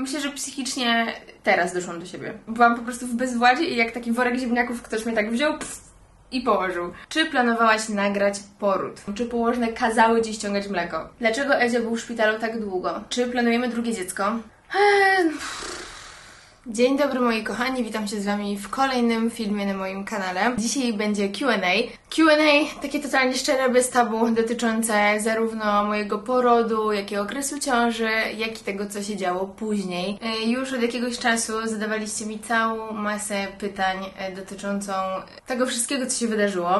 Myślę, że psychicznie teraz doszłam do siebie. Byłam po prostu w bezwładzie i jak taki worek ziemniaków ktoś mnie tak wziął pff, i położył. Czy planowałaś nagrać poród? Czy położne kazały Ci ściągać mleko? Dlaczego Edzio był w szpitalu tak długo? Czy planujemy drugie dziecko? Eee, Dzień dobry moi kochani, witam się z Wami w kolejnym filmie na moim kanale. Dzisiaj będzie Q&A. Q&A takie totalnie szczere, bez tabu, dotyczące zarówno mojego porodu, jak i okresu ciąży, jak i tego, co się działo później. E, Już od jakiegoś czasu zadawaliście mi całą masę pytań e, dotyczącą tego wszystkiego, co się wydarzyło.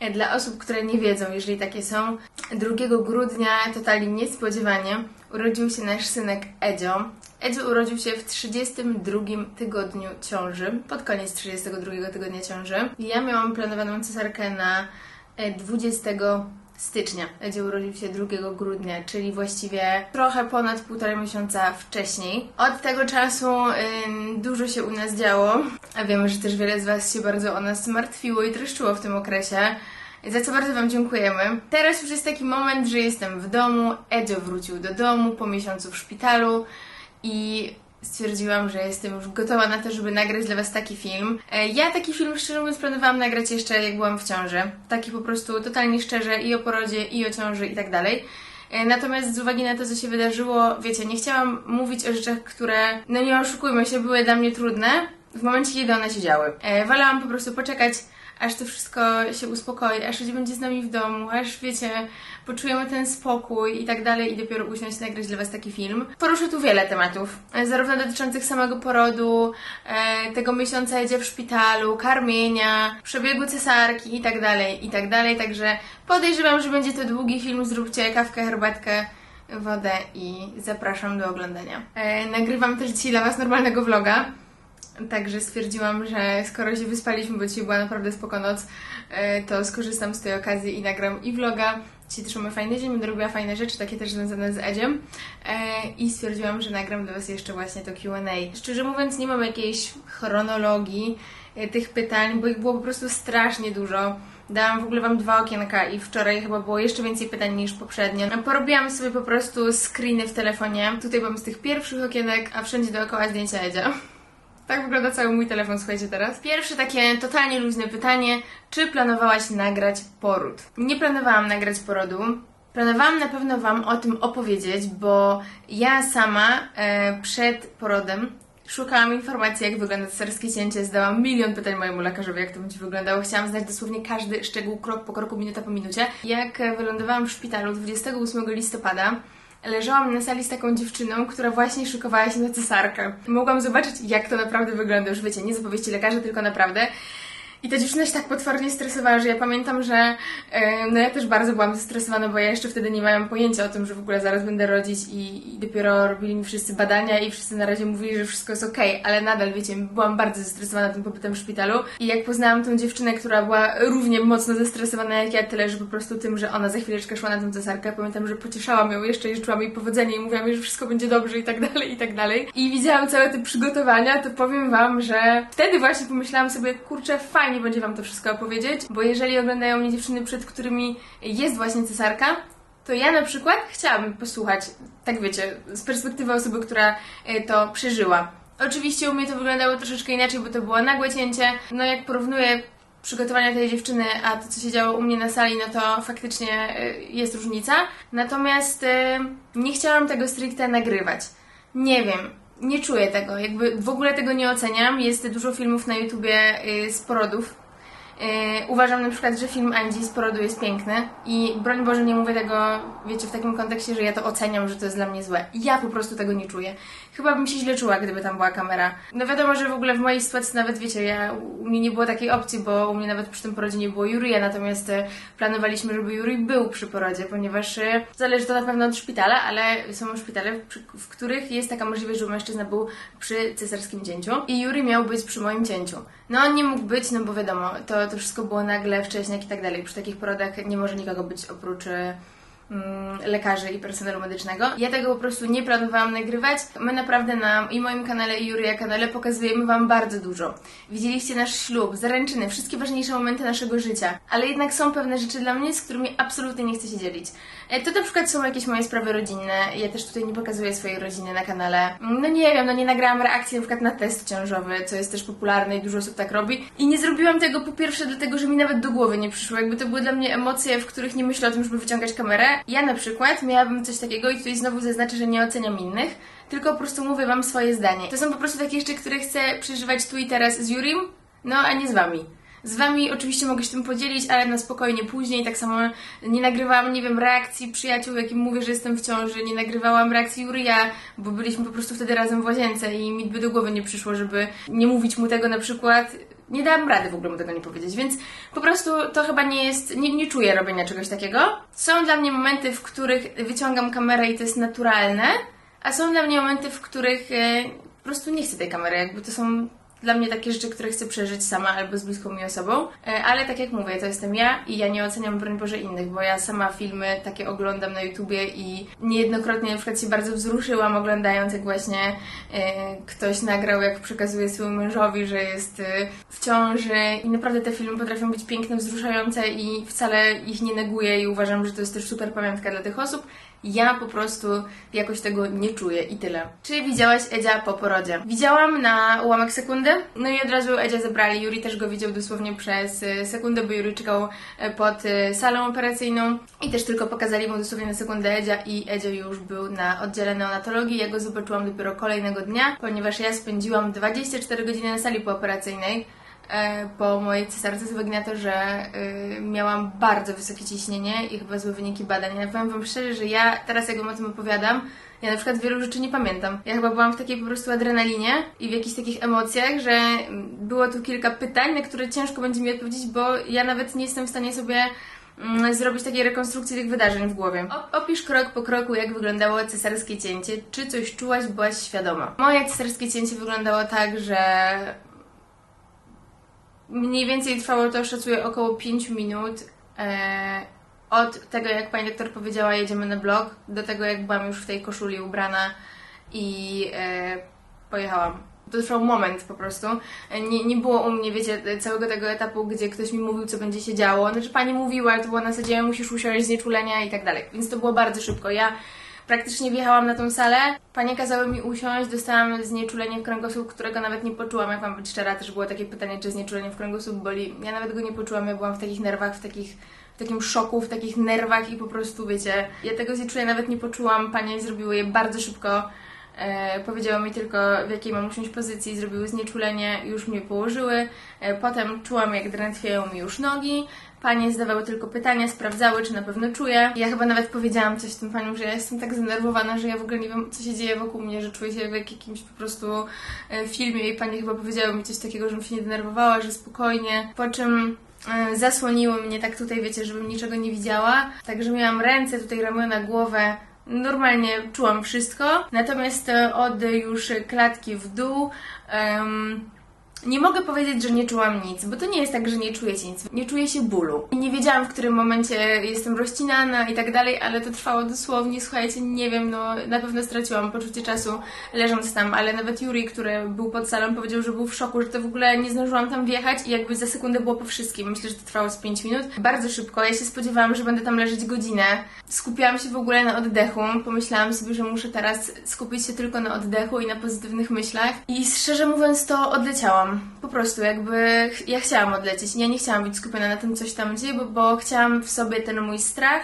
E, Dla osób, które nie wiedzą, jeżeli takie są, 2 grudnia totalnie niespodziewanie urodził się nasz synek Edzio. Edzio urodził się w 32 tygodniu ciąży, pod koniec 32 tygodnia ciąży. Ja miałam planowaną cesarkę na e, 20 stycznia. Edzio urodził się 2 grudnia, czyli właściwie trochę ponad półtora miesiąca wcześniej. Od tego czasu ym, dużo się u nas działo, a wiemy, że też wiele z Was się bardzo o nas martwiło i troszczyło w tym okresie. Za co bardzo Wam dziękujemy. Teraz już jest taki moment, że jestem w domu. Edzio wrócił do domu po miesiącu w szpitalu i stwierdziłam, że jestem już gotowa na to, żeby nagrać dla Was taki film. E, Ja taki film, szczerze mówiąc, planowałam nagrać jeszcze jak byłam w ciąży. Taki po prostu totalnie szczerze i o porodzie, i o ciąży, i tak dalej. E, Natomiast z uwagi na to, co się wydarzyło, wiecie, nie chciałam mówić o rzeczach, które, no nie oszukujmy się, były dla mnie trudne w momencie, kiedy one się działy. E, Wolałam po prostu poczekać, aż to wszystko się uspokoi, aż ludzie będzie z nami w domu, aż wiecie, poczujemy ten spokój i tak dalej i dopiero usiąść nagrać dla Was taki film. Poruszę tu wiele tematów, e, zarówno dotyczących samego porodu, e, tego miesiąca jedzie w szpitalu, karmienia, przebiegu cesarki i tak dalej, i tak dalej, także podejrzewam, że będzie to długi film, zróbcie kawkę, herbatkę, wodę i zapraszam do oglądania. E, nagrywam też dzisiaj dla Was normalnego vloga, Także stwierdziłam, że skoro się wyspaliśmy, bo dzisiaj była naprawdę spoko noc, e, to skorzystam z tej okazji i nagram i vloga. Dzisiaj też mamy fajny dzień, będę robiła fajne rzeczy, takie też związane z Edziem. E, I stwierdziłam, że nagram dla Was jeszcze właśnie to Q&A. Szczerze mówiąc, nie mam jakiejś chronologii e, tych pytań, bo ich było po prostu strasznie dużo. Dałam w ogóle Wam dwa okienka i wczoraj chyba było jeszcze więcej pytań niż poprzednio. Porobiłam sobie po prostu screeny w telefonie. Tutaj mam z tych pierwszych okienek, a wszędzie dookoła zdjęcia Edzia. Tak wygląda cały mój telefon, słuchajcie teraz. Pierwsze takie totalnie luźne pytanie. Czy planowałaś nagrać poród? Nie planowałam nagrać porodu. Planowałam na pewno Wam o tym opowiedzieć, bo ja sama e, przed porodem szukałam informacji, jak wygląda cesarskie cięcie. Zdałam milion pytań mojemu lekarzowi, jak to będzie wyglądało. Chciałam znać dosłownie każdy szczegół, krok po kroku, minuta po minucie. Jak e, wylądowałam w szpitalu 28 listopada, leżałam na sali z taką dziewczyną, która właśnie szykowała się na cesarkę. Mogłam zobaczyć, jak to naprawdę wygląda. Już wiecie, nie z opowieści lekarza, tylko naprawdę. I ta dziewczyna się tak potwornie stresowała, że ja pamiętam, że e, no ja też bardzo byłam zestresowana, bo ja jeszcze wtedy nie miałam pojęcia o tym, że w ogóle zaraz będę rodzić i, i dopiero robili mi wszyscy badania i wszyscy na razie mówili, że wszystko jest okej, ale nadal, wiecie, byłam bardzo zestresowana tym pobytem w szpitalu i jak poznałam tą dziewczynę, która była równie mocno zestresowana jak ja, tyle, że po prostu tym, że ona za chwileczkę szła na tę cesarkę, pamiętam, że pocieszałam ją jeszcze i życzyłam jej powodzenia i mówiłam jej, że wszystko będzie dobrze i tak dalej, i tak dalej. I widziałam całe te przygotowania, to powiem Wam, że wtedy właśnie pomyślałam sobie, kurczę, fajnie będzie Wam to wszystko opowiedzieć, bo jeżeli oglądają mnie dziewczyny, przed którymi jest właśnie cesarka, to ja na przykład chciałabym posłuchać, tak wiecie, z perspektywy osoby, która e, to przeżyła. Oczywiście u mnie to wyglądało troszeczkę inaczej, bo to było nagłe cięcie. No jak porównuję przygotowania tej dziewczyny, a to, co się działo u mnie na sali, no to faktycznie e, jest różnica. Natomiast e, nie chciałam tego stricte nagrywać. Nie wiem, nie czuję tego, jakby w ogóle tego nie oceniam. Jest dużo filmów na YouTubie y, z porodów. Y, uważam na przykład, że film Angie z porodu jest piękny i broń Boże nie mówię tego, wiecie, w takim kontekście, że ja to oceniam, że to jest dla mnie złe. Ja po prostu tego nie czuję. Chyba bym się źle czuła, gdyby tam była kamera. No wiadomo, że w ogóle w mojej sytuacji nawet, wiecie, ja, u mnie nie było takiej opcji, bo u mnie nawet przy tym porodzie nie było Jurija, natomiast e, planowaliśmy, żeby Juri był przy porodzie, ponieważ e, zależy to na pewno od szpitala, ale są szpitale, w których jest taka możliwość, żeby mężczyzna był przy cesarskim cięciu i Juri miał być przy moim cięciu. No on nie mógł być, no bo wiadomo, to, to wszystko było nagle, wcześniej i tak dalej. Przy takich porodach nie może nikogo być oprócz e, lekarzy i personelu medycznego. Ja tego po prostu nie planowałam nagrywać. My naprawdę na i moim kanale i Juria kanale pokazujemy Wam bardzo dużo. Widzieliście nasz ślub, zaręczyny, wszystkie ważniejsze momenty naszego życia, ale jednak są pewne rzeczy dla mnie, z którymi absolutnie nie chcę się dzielić. E, To na przykład są jakieś moje sprawy rodzinne. Ja też tutaj nie pokazuję swojej rodziny na kanale. No nie wiem, no nie nagrałam reakcji na przykład na test ciążowy, co jest też popularne i dużo osób tak robi. I nie zrobiłam tego po pierwsze dlatego, że mi nawet do głowy nie przyszło. Jakby to były dla mnie emocje, w których nie myślę o tym, żeby wyciągać kamerę. Ja na przykład miałabym coś takiego i tutaj znowu zaznaczę, że nie oceniam innych, tylko po prostu mówię Wam swoje zdanie. To są po prostu takie rzeczy, które chcę przeżywać tu i teraz z Jurim, no a nie z Wami. Z Wami oczywiście mogę się tym podzielić, ale na spokojnie później. Tak samo nie nagrywałam, nie wiem, reakcji przyjaciół, jakim mówię, że jestem w ciąży. Nie nagrywałam reakcji Juria, bo byliśmy po prostu wtedy razem w łazience i mi by do głowy nie przyszło, żeby nie mówić mu tego na przykład. Nie dałam rady w ogóle mu tego nie powiedzieć, więc po prostu to chyba nie jest, nie, nie czuję robienia czegoś takiego. Są dla mnie momenty, w których wyciągam kamerę i to jest naturalne, a są dla mnie momenty, w których e, po prostu nie chcę tej kamery, jakby to są dla mnie takie rzeczy, które chcę przeżyć sama albo z bliską mi osobą, E, ale tak jak mówię, to jestem ja i ja nie oceniam broń Boże innych, bo ja sama filmy takie oglądam na YouTubie i niejednokrotnie na przykład się bardzo wzruszyłam oglądając jak właśnie e, ktoś nagrał, jak przekazuje swojemu mężowi, że jest e, w ciąży i naprawdę te filmy potrafią być piękne, wzruszające i wcale ich nie neguję i uważam, że to jest też super pamiątka dla tych osób. Ja po prostu jakoś tego nie czuję i tyle. Czy widziałaś Edzia po porodzie? Widziałam na ułamek sekundy, no i od razu Edzia zabrali. Juri też go widział dosłownie przez y, sekundę, bo Juri czekał y, pod y, salą operacyjną i też tylko pokazali mu dosłownie na sekundę Edzia i Edzia już był na oddziale neonatologii. Ja go zobaczyłam dopiero kolejnego dnia, ponieważ ja spędziłam 24 godziny na sali pooperacyjnej e, po mojej cesarce z uwagi na to, że y, miałam bardzo wysokie ciśnienie i chyba złe wyniki badań. Ja powiem Wam szczerze, że ja teraz jak Wam o tym opowiadam, ja na przykład wielu rzeczy nie pamiętam. Ja chyba byłam w takiej po prostu adrenalinie i w jakichś takich emocjach, że mm, było tu kilka pytań, na które ciężko będzie mi odpowiedzieć, bo ja nawet nie jestem w stanie sobie mm, zrobić takiej rekonstrukcji tych wydarzeń w głowie. Opisz krok po kroku, jak wyglądało cesarskie cięcie. Czy coś czułaś, byłaś świadoma? Moje cesarskie cięcie wyglądało tak, że Mniej więcej trwało to, szacuję, około 5 minut. E, od tego, jak pani doktor powiedziała, jedziemy na blok, do tego, jak byłam już w tej koszuli ubrana i e, pojechałam. To trwał moment po prostu. E, Nie, nie było u mnie, wiecie, całego tego etapu, gdzie ktoś mi mówił, co będzie się działo. Znaczy, pani mówiła, ale to było na zasadzie, musisz usiąść z nieczulenia i tak dalej. Więc to było bardzo szybko. Ja praktycznie wjechałam na tą salę. Panie kazały mi usiąść, dostałam znieczulenie w kręgosłup, którego nawet nie poczułam. Jak mam być szczera, też było takie pytanie, czy znieczulenie w kręgosłup boli. Ja nawet go nie poczułam, ja byłam w takich nerwach, w takich w takim szoku, w takich nerwach i po prostu, wiecie, ja tego znieczulenia nawet nie poczułam. Panie zrobiły je bardzo szybko. E, powiedziały mi tylko, w jakiej mam usiąść pozycji, zrobiły znieczulenie, już mnie położyły. E, potem czułam, jak drętwieją mi już nogi. Panie zadawały tylko pytania, sprawdzały, czy na pewno czuję. Ja chyba nawet powiedziałam coś tym paniom, że ja jestem tak zdenerwowana, że ja w ogóle nie wiem, co się dzieje wokół mnie, że czuję się jak w jakimś po prostu e, filmie i panie chyba powiedziały mi coś takiego, żebym się nie denerwowała, że spokojnie. Po czym e, zasłoniły mnie tak tutaj, wiecie, żebym niczego nie widziała. Także miałam ręce, tutaj ramiona, głowę. Normalnie czułam wszystko, natomiast e, od już klatki w dół em, nie mogę powiedzieć, że nie czułam nic, bo to nie jest tak, że nie czuję nic. Nie czuję się bólu. Nie wiedziałam, w którym momencie jestem rozcinana i tak dalej, ale to trwało dosłownie, słuchajcie, nie wiem, no na pewno straciłam poczucie czasu leżąc tam, ale nawet Yuri, który był pod salą, powiedział, że był w szoku, że to w ogóle nie zdążyłam tam wjechać i jakby za sekundę było po wszystkim. Myślę, że to trwało z 5 minut. Bardzo szybko. Ja się spodziewałam, że będę tam leżeć godzinę. Skupiłam się w ogóle na oddechu. Pomyślałam sobie, że muszę teraz skupić się tylko na oddechu i na pozytywnych myślach. I szczerze mówiąc, to odleciałam. Po prostu jakby ja chciałam odlecieć. Ja nie chciałam być skupiona na tym, coś tam dzieje, bo, bo chciałam w sobie ten mój strach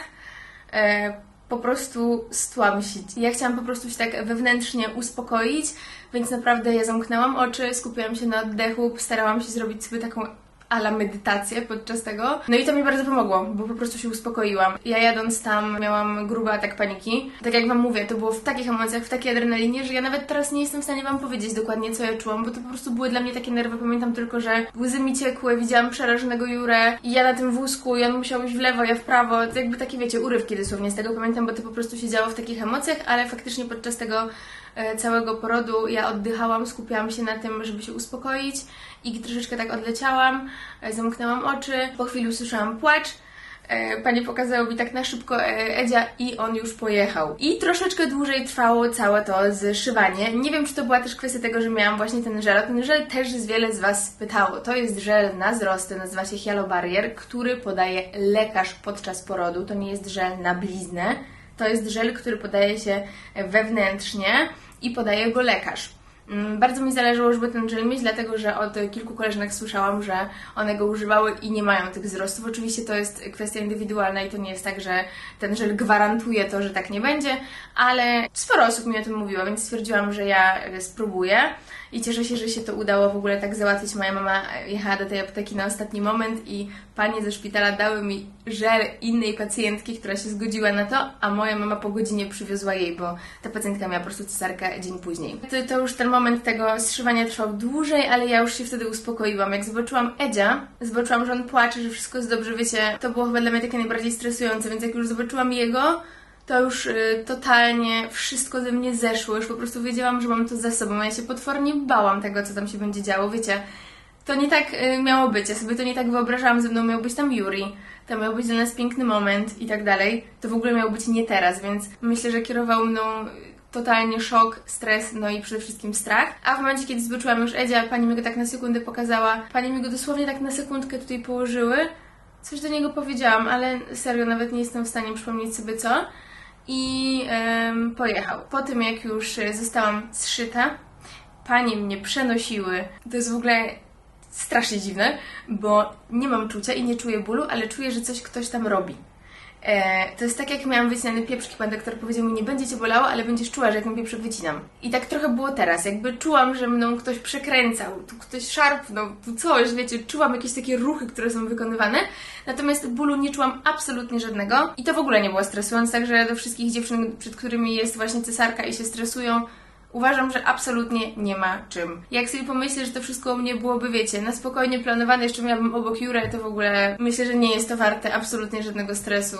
e, po prostu stłamsić. Ja chciałam po prostu się tak wewnętrznie uspokoić, więc naprawdę ja zamknęłam oczy, skupiłam się na oddechu, starałam się zrobić sobie taką ala medytację podczas tego. No i to mi bardzo pomogło, bo po prostu się uspokoiłam. Ja jadąc tam miałam gruby atak paniki. Tak jak Wam mówię, to było w takich emocjach, w takiej adrenalinie, że ja nawet teraz nie jestem w stanie Wam powiedzieć dokładnie, co ja czułam, bo to po prostu były dla mnie takie nerwy. Pamiętam tylko, że łzy mi ciekły, widziałam przerażonego Jurę i ja na tym wózku i on musiał iść w lewo, ja w prawo. To jakby takie, wiecie, urywki dosłownie z tego pamiętam, bo to po prostu się działo w takich emocjach, ale faktycznie podczas tego całego porodu ja oddychałam, skupiałam się na tym, żeby się uspokoić i troszeczkę tak odleciałam, e, zamknęłam oczy, po chwili usłyszałam płacz, e, pani pokazała mi tak na szybko e, Edzia i on już pojechał. I troszeczkę dłużej trwało całe to zszywanie. Nie wiem, czy to była też kwestia tego, że miałam właśnie ten żel. Ten żel też wiele z Was pytało. To jest żel na wzrosty, nazywa się Hialo Barrier, który podaje lekarz podczas porodu. To nie jest żel na bliznę. To jest żel, który podaje się wewnętrznie i podaje go lekarz. Mm, Bardzo mi zależało, żeby ten żel mieć, dlatego że od kilku koleżanek słyszałam, że one go używały i nie mają tych wzrostów. Oczywiście to jest kwestia indywidualna i to nie jest tak, że ten żel gwarantuje to, że tak nie będzie, ale sporo osób mi o tym mówiło, więc stwierdziłam, że ja spróbuję i cieszę się, że się to udało w ogóle tak załatwić. Moja mama jechała do tej apteki na ostatni moment i panie ze szpitala dały mi żel innej pacjentki, która się zgodziła na to, a moja mama po godzinie przywiozła jej, bo ta pacjentka miała po prostu cesarkę dzień później. To, to już ten moment tego zszywania trwał dłużej, ale ja już się wtedy uspokoiłam. Jak zobaczyłam Edzia, zobaczyłam, że on płacze, że wszystko jest dobrze, wiecie, to było chyba dla mnie takie najbardziej stresujące, więc jak już zobaczyłam jego, to już y, totalnie wszystko ze mnie zeszło. Już po prostu wiedziałam, że mam to za sobą. Ja się potwornie bałam tego, co tam się będzie działo. Wiecie, to nie tak y, miało być. Ja sobie to nie tak wyobrażałam. Ze mną miał być tam Yuri. To miał być dla nas piękny moment i tak dalej. To w ogóle miało być nie teraz, więc myślę, że kierował mną totalnie szok, stres, no i przede wszystkim strach. A w momencie, kiedy zobaczyłam już Edzia, pani mi go tak na sekundę pokazała, pani mi go dosłownie tak na sekundkę tutaj położyły. Coś do niego powiedziałam, ale serio nawet nie jestem w stanie przypomnieć sobie co i em, pojechał. Po tym, jak już e, zostałam zszyta, panie mnie przenosiły. To jest w ogóle strasznie dziwne, bo nie mam czucia i nie czuję bólu, ale czuję, że coś ktoś tam robi. E, to jest tak, jak miałam wycinane pieprzki. Pan doktor powiedział mi, nie będzie cię bolało, ale będziesz czuła, że jak ten pieprzek wycinam. I tak trochę było teraz. Jakby czułam, że mną ktoś przekręcał, tu ktoś szarpnął, tu coś, wiecie, czułam jakieś takie ruchy, które są wykonywane. Natomiast bólu nie czułam absolutnie żadnego. I to w ogóle nie było stresujące, także do wszystkich dziewczyn, przed którymi jest właśnie cesarka i się stresują, Uważam, że absolutnie nie ma czym. Jak sobie pomyślę, że to wszystko u mnie byłoby, wiecie, na spokojnie planowane, jeszcze miałabym obok Jurę, to w ogóle myślę, że nie jest to warte absolutnie żadnego stresu.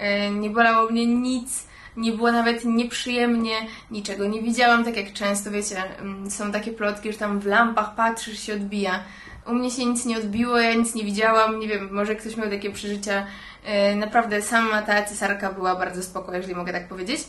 Yy, Nie bolało mnie nic, nie było nawet nieprzyjemnie, niczego nie widziałam, tak jak często, wiecie, mm, są takie plotki, że tam w lampach patrzysz, się odbija. U mnie się nic nie odbiło, ja nic nie widziałam, nie wiem, może ktoś miał takie przeżycia. Yy, Naprawdę sama ta cesarka była bardzo spoko, jeżeli mogę tak powiedzieć.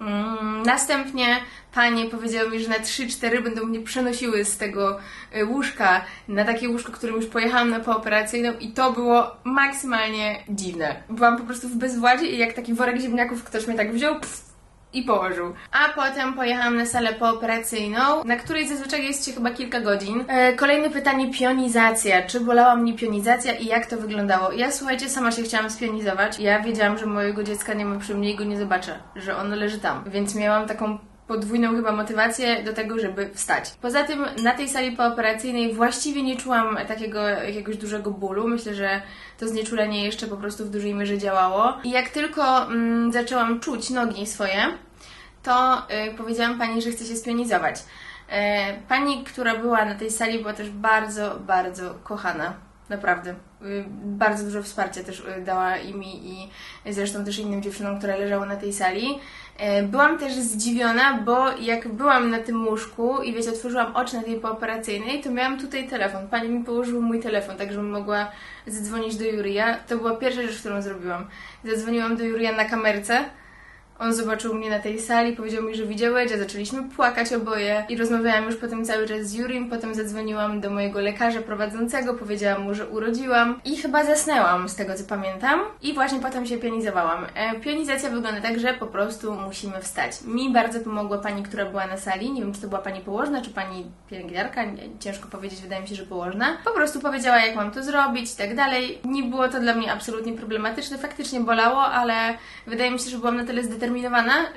Mm, Następnie panie powiedziały mi, że na 3-4 będą mnie przenosiły z tego y, łóżka na takie łóżko, którym już pojechałam na pooperacyjną i to było maksymalnie dziwne. Byłam po prostu w bezwładzie i jak taki worek ziemniaków ktoś mnie tak wziął pff, i położył. A potem pojechałam na salę pooperacyjną, na której zazwyczaj jest się chyba kilka godzin. E, kolejne pytanie, pionizacja. Czy bolała mnie pionizacja i jak to wyglądało? Ja, słuchajcie, sama się chciałam spionizować. Ja wiedziałam, że mojego dziecka nie ma przy mnie i go nie zobaczę, że ono leży tam. Więc miałam taką podwójną chyba motywację do tego, żeby wstać. Poza tym na tej sali pooperacyjnej właściwie nie czułam takiego jakiegoś dużego bólu. Myślę, że to znieczulenie jeszcze po prostu w dużej mierze działało. I jak tylko mm, zaczęłam czuć nogi swoje, to y, powiedziałam pani, że chce się spionizować. E, pani, która była na tej sali, była też bardzo, bardzo kochana. Naprawdę. Y, Bardzo dużo wsparcia też y, dała i mi, i zresztą też innym dziewczynom, które leżały na tej sali. E, Byłam też zdziwiona, bo jak byłam na tym łóżku i wiecie, otworzyłam oczy na tej pooperacyjnej, to miałam tutaj telefon. Pani mi położyła mój telefon, tak żebym mogła zadzwonić do Jurija. To była pierwsza rzecz, którą zrobiłam. Zadzwoniłam do Jurija na kamerce. On zobaczył mnie na tej sali, powiedział mi, że widział Edzia, zaczęliśmy płakać oboje i rozmawiałam już potem cały czas z Jurim, potem zadzwoniłam do mojego lekarza prowadzącego, powiedziałam mu, że urodziłam i chyba zasnęłam z tego co pamiętam i właśnie potem się pionizowałam. E, pionizacja wygląda tak, że po prostu musimy wstać. Mi bardzo pomogła pani, która była na sali, nie wiem czy to była pani położna, czy pani pielęgniarka, ciężko powiedzieć, wydaje mi się, że położna. Po prostu powiedziała jak mam to zrobić i tak dalej. Nie było to dla mnie absolutnie problematyczne, faktycznie bolało, ale wydaje mi się, że byłam na tyle zdeterminowana,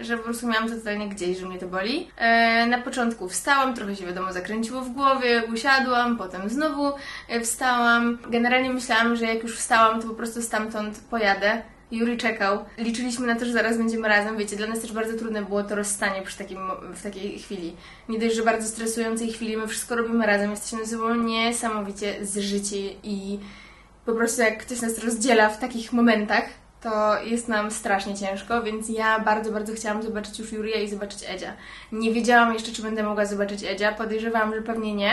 że po prostu miałam to totalnie gdzieś, że mnie to boli. E, na początku wstałam, trochę się wiadomo zakręciło w głowie, usiadłam, potem znowu e, wstałam. Generalnie myślałam, że jak już wstałam, to po prostu stamtąd pojadę. Juri czekał. Liczyliśmy na to, że zaraz będziemy razem. Wiecie, dla nas też bardzo trudne było to rozstanie przy takim, w takiej chwili. Nie dość, że bardzo stresującej chwili, my wszystko robimy razem. Jesteśmy ze sobą niesamowicie zżyci i po prostu jak ktoś nas rozdziela w takich momentach, to jest nam strasznie ciężko, więc ja bardzo, bardzo chciałam zobaczyć już Jurię i zobaczyć Edzia. Nie wiedziałam jeszcze, czy będę mogła zobaczyć Edzia. Podejrzewałam, że pewnie nie,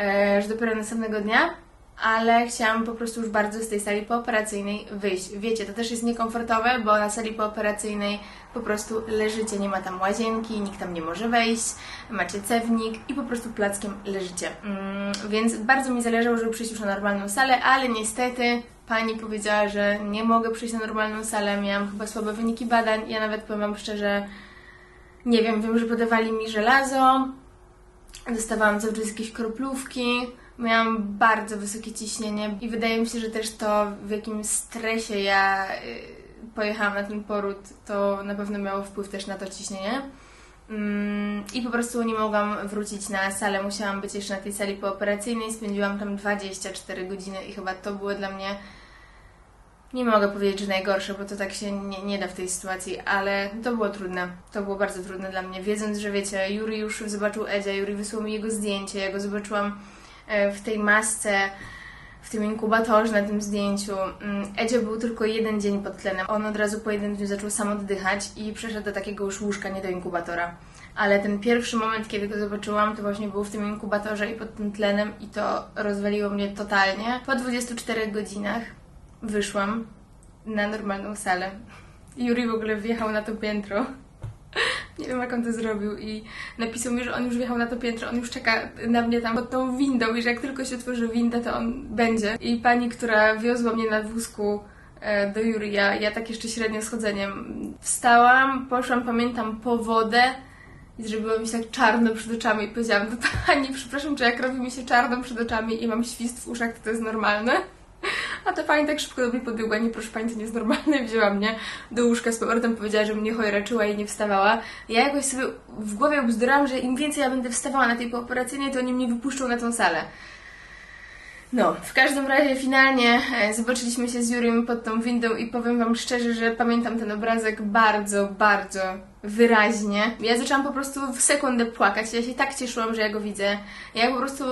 e, że dopiero następnego dnia. ale chciałam po prostu już bardzo z tej sali pooperacyjnej wyjść. Wiecie, to też jest niekomfortowe, bo na sali pooperacyjnej po prostu leżycie, nie ma tam łazienki, nikt tam nie może wejść, macie cewnik i po prostu plackiem leżycie. Mm, więc bardzo mi zależało, żeby przyjść już na normalną salę, ale niestety pani powiedziała, że nie mogę przyjść na normalną salę, miałam chyba słabe wyniki badań. Ja nawet powiem Wam szczerze, nie wiem, wiem, że podawali mi żelazo, dostawałam cały czas jakieś kroplówki, miałam bardzo wysokie ciśnienie i wydaje mi się, że też to w jakim stresie ja y, pojechałam na ten poród, to na pewno miało wpływ też na to ciśnienie. Mm, I po prostu nie mogłam wrócić na salę, musiałam być jeszcze na tej sali pooperacyjnej, spędziłam tam 24 godziny i chyba to było dla mnie nie mogę powiedzieć, że najgorsze, bo to tak się nie, nie da w tej sytuacji, ale to było trudne. To było bardzo trudne dla mnie. Wiedząc, że wiecie, Juri już zobaczył Edzia, Juri wysłał mi jego zdjęcie, ja go zobaczyłam e, w tej masce, w tym inkubatorze na tym zdjęciu. Mm, Edzio był tylko jeden dzień pod tlenem. On od razu po jednym dniu zaczął sam oddychać i przeszedł do takiego już łóżka, nie do inkubatora. Ale ten pierwszy moment, kiedy go zobaczyłam, to właśnie był w tym inkubatorze i pod tym tlenem i to rozwaliło mnie totalnie. Po 24 godzinach wyszłam na normalną salę. Juri w ogóle wjechał na to piętro. Nie wiem, jak on to zrobił i napisał mi, że on już wjechał na to piętro, on już czeka na mnie tam pod tą windą i że jak tylko się otworzy winda, to on będzie. I pani, która wiozła mnie na wózku e, do Jurija, ja tak jeszcze średnio schodzeniem wstałam, poszłam, pamiętam, po wodę i zrobiło mi się tak czarno przed oczami i powiedziałam do pani, przepraszam, czy jak robi mi się czarno przed oczami i mam świst w uszach, to to jest normalne? A ta pani tak szybko do mnie podbiegła, nie proszę pani, to nie jest normalne, wzięła mnie do łóżka z powrotem, powiedziała, że mnie chojraczyła i nie wstawała. Ja jakoś sobie w głowie obzdurałam, że im więcej ja będę wstawała na tej pooperacyjnej, to oni mnie wypuszczą na tą salę. No, w każdym razie finalnie e, zobaczyliśmy się z Jurym pod tą windą i powiem Wam szczerze, że pamiętam ten obrazek bardzo, bardzo wyraźnie. Ja zaczęłam po prostu w sekundę płakać. Ja się tak cieszyłam, że ja go widzę. Ja po prostu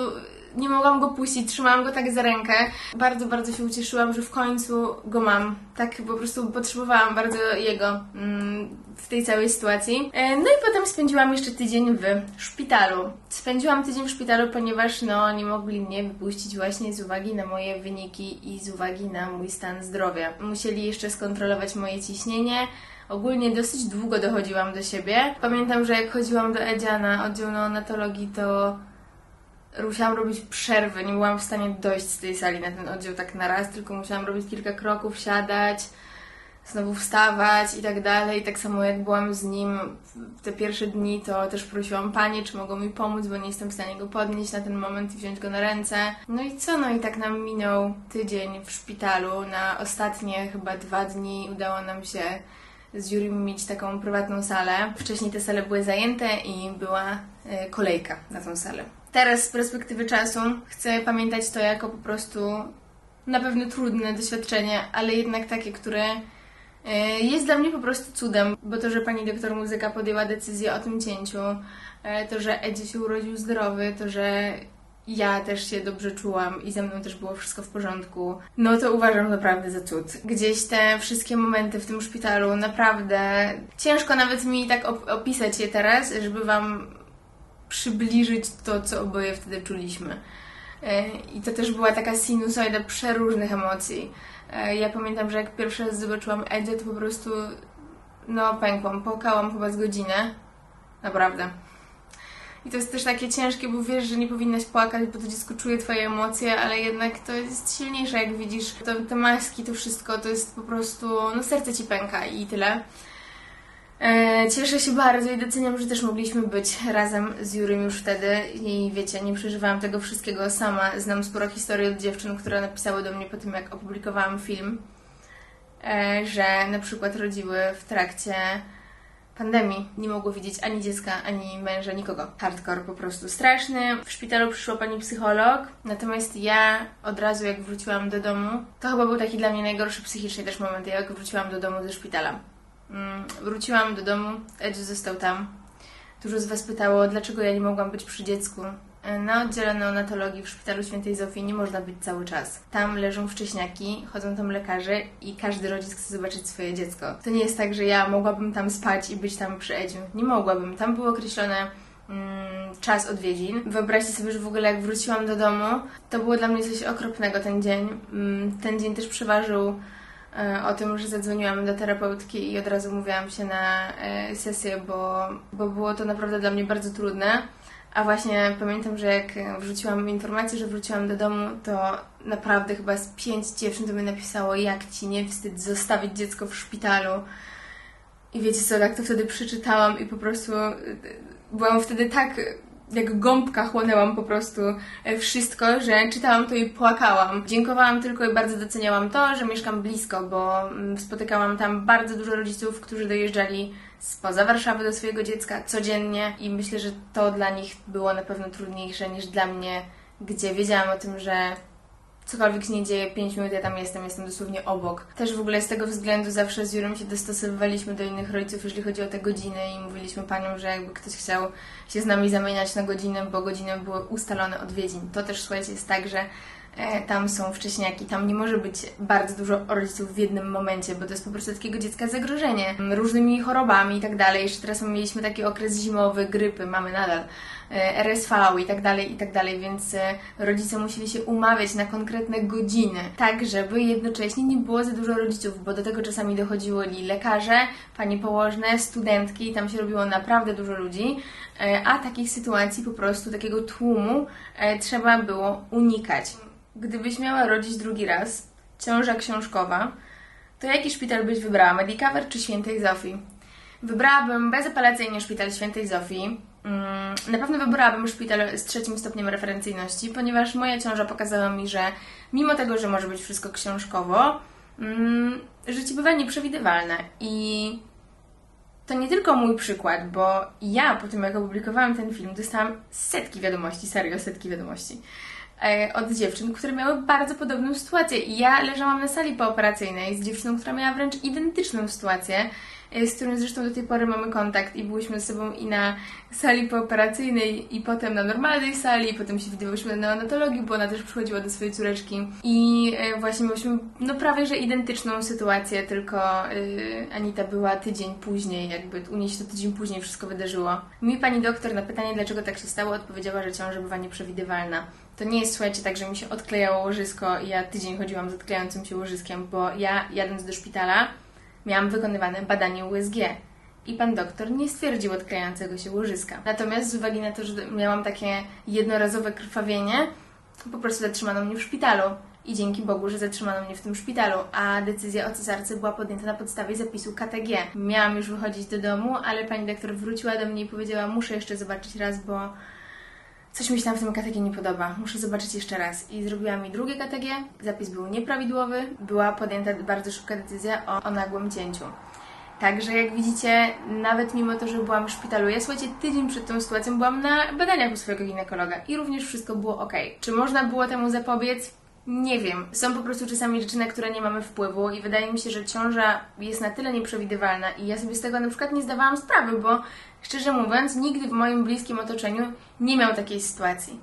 nie mogłam go puścić, trzymałam go tak za rękę. Bardzo, bardzo się ucieszyłam, że w końcu go mam. Tak po prostu potrzebowałam bardzo jego mm, w tej całej sytuacji. E, no i potem spędziłam jeszcze tydzień w szpitalu. Spędziłam tydzień w szpitalu, ponieważ no, nie mogli mnie wypuścić właśnie z uwagi na moje wyniki i z uwagi na mój stan zdrowia. Musieli jeszcze skontrolować moje ciśnienie. Ogólnie dosyć długo dochodziłam do siebie. Pamiętam, że jak chodziłam do Edzia na oddział neonatologii, to musiałam robić przerwy, nie byłam w stanie dojść z tej sali na ten oddział tak na raz, tylko musiałam robić kilka kroków, siadać, znowu wstawać i tak dalej. Tak samo jak byłam z nim te pierwsze dni, to też prosiłam panie, czy mogą mi pomóc, bo nie jestem w stanie go podnieść na ten moment i wziąć go na ręce. No i co? No i tak nam minął tydzień w szpitalu. Na ostatnie chyba dwa dni udało nam się z Jurim mieć taką prywatną salę. Wcześniej te sale były zajęte i była e, kolejka na tą salę. Teraz z perspektywy czasu chcę pamiętać to jako po prostu na pewno trudne doświadczenie, ale jednak takie, które e, jest dla mnie po prostu cudem, bo to, że pani doktor muzyka podjęła decyzję o tym cięciu, e, to, że Edzie się urodził zdrowy, to, że ja też się dobrze czułam i ze mną też było wszystko w porządku, no to uważam naprawdę za cud. Gdzieś te wszystkie momenty w tym szpitalu, naprawdę ciężko nawet mi tak op opisać je teraz, żeby Wam przybliżyć to, co oboje wtedy czuliśmy. E, I to też była taka sinusoida przeróżnych emocji. E, ja pamiętam, że jak pierwszy raz zobaczyłam Edzie, to po prostu no pękłam, płakałam chyba z godzinę. Naprawdę. I to jest też takie ciężkie, bo wiesz, że nie powinnaś płakać, bo to dziecko czuje Twoje emocje, ale jednak to jest silniejsze, jak widzisz to, te maski, to wszystko, to jest po prostu, no serce Ci pęka i tyle. E, cieszę się bardzo i doceniam, że też mogliśmy być razem z Jurym już wtedy i wiecie, nie przeżywałam tego wszystkiego sama. Znam sporo historii od dziewczyn, które napisały do mnie po tym, jak opublikowałam film, e, że na przykład rodziły w trakcie pandemii. Nie mogło widzieć ani dziecka, ani męża, nikogo. Hardcore po prostu straszny. W szpitalu przyszła pani psycholog, natomiast ja od razu jak wróciłam do domu, to chyba był taki dla mnie najgorszy psychicznie też moment, jak wróciłam do domu ze szpitala. Mm, wróciłam do domu, Edge został tam. Dużo z Was pytało, dlaczego ja nie mogłam być przy dziecku. E, na oddziale neonatologii w Szpitalu Świętej Zofii nie można być cały czas. Tam leżą wcześniaki, chodzą tam lekarze i każdy rodzic chce zobaczyć swoje dziecko. To nie jest tak, że ja mogłabym tam spać i być tam przy Edziu. Nie mogłabym. Tam były określone mm, czas odwiedzin. Wyobraźcie sobie, że w ogóle jak wróciłam do domu, to było dla mnie coś okropnego ten dzień. Mm, ten dzień też przeważył o tym, że zadzwoniłam do terapeutki i od razu mówiłam się na e, sesję, bo, bo było to naprawdę dla mnie bardzo trudne. A właśnie pamiętam, że jak wrzuciłam informację, że wróciłam do domu, to naprawdę chyba z pięć dziewczyn do mnie napisało, jak ci nie wstyd zostawić dziecko w szpitalu. I wiecie co, tak to wtedy przeczytałam i po prostu y, byłam wtedy tak jak gąbka chłonęłam po prostu e, wszystko, że czytałam to i płakałam. Dziękowałam tylko i bardzo doceniałam to, że mieszkam blisko, bo mm, spotykałam tam bardzo dużo rodziców, którzy dojeżdżali spoza Warszawy do swojego dziecka codziennie i myślę, że to dla nich było na pewno trudniejsze niż dla mnie, gdzie wiedziałam o tym, że cokolwiek się nie dzieje, 5 minut ja tam jestem, jestem dosłownie obok. Też w ogóle z tego względu zawsze z Jurem się dostosowywaliśmy do innych rodziców, jeżeli chodzi o te godziny i mówiliśmy paniom, że jakby ktoś chciał się z nami zamieniać na godzinę, bo godziny były ustalone odwiedzin. To też, słuchajcie, jest tak, że tam są wcześniaki, tam nie może być bardzo dużo rodziców w jednym momencie, bo to jest po prostu takiego dziecka zagrożenie różnymi chorobami i tak dalej. Jeszcze teraz mieliśmy taki okres zimowy, grypy, mamy nadal. E, RSV i tak dalej, i tak dalej, więc e, rodzice musieli się umawiać na konkretne godziny, tak żeby jednocześnie nie było za dużo rodziców, bo do tego czasami dochodziło lekarze, pani położne, studentki, tam się robiło naprawdę dużo ludzi, e, a takich sytuacji po prostu, takiego tłumu trzeba było unikać. Gdybyś miała rodzić drugi raz, ciąża książkowa, to jaki szpital byś wybrała? Medicover czy Świętej Zofii? Wybrałabym bezapelacyjnie szpital Świętej Zofii, Mm, na pewno wybrałabym szpital z trzecim stopniem referencyjności, ponieważ moja ciąża pokazała mi, że mimo tego, że może być wszystko książkowo, mm, życie bywa nieprzewidywalne. I to nie tylko mój przykład, bo ja po tym, jak opublikowałam ten film, dostałam setki wiadomości, serio setki wiadomości od dziewczyn, które miały bardzo podobną sytuację. Ja leżałam na sali pooperacyjnej z dziewczyną, która miała wręcz identyczną sytuację E, z którym zresztą do tej pory mamy kontakt i byłyśmy ze sobą i na sali pooperacyjnej i potem na normalnej sali, i potem się widywałyśmy na neonatologii, bo ona też przychodziła do swojej córeczki i e, właśnie mieliśmy no prawie, że identyczną sytuację, tylko yy, Anita była tydzień później, jakby u niej się to tydzień później wszystko wydarzyło. Mi pani doktor na pytanie, dlaczego tak się stało, odpowiedziała, że ciąża bywa nieprzewidywalna. To nie jest, słuchajcie, tak, że mi się odklejało łożysko i ja tydzień chodziłam z odklejającym się łożyskiem, bo ja jadąc do szpitala miałam wykonywane badanie USG i pan doktor nie stwierdził odklejającego się łożyska. Natomiast z uwagi na to, że miałam takie jednorazowe krwawienie, po prostu zatrzymano mnie w szpitalu. I dzięki Bogu, że zatrzymano mnie w tym szpitalu, a decyzja o cesarce była podjęta na podstawie zapisu KTG. Miałam już wychodzić do domu, ale pani doktor wróciła do mnie i powiedziała: Muszę jeszcze zobaczyć raz, bo coś mi się tam w tym KTG nie podoba, muszę zobaczyć jeszcze raz. I zrobiła mi drugie KTG, zapis był nieprawidłowy, była podjęta bardzo szybka decyzja o, o nagłym cięciu. Także jak widzicie, nawet mimo to, że byłam w szpitalu, ja słuchajcie, tydzień przed tą sytuacją byłam na badaniach u swojego ginekologa i również wszystko było ok. Czy można było temu zapobiec? Nie wiem. Są po prostu czasami rzeczy, na które nie mamy wpływu i wydaje mi się, że ciąża jest na tyle nieprzewidywalna i ja sobie z tego na przykład nie zdawałam sprawy, bo szczerze mówiąc, nigdy w moim bliskim otoczeniu nie miał takiej sytuacji.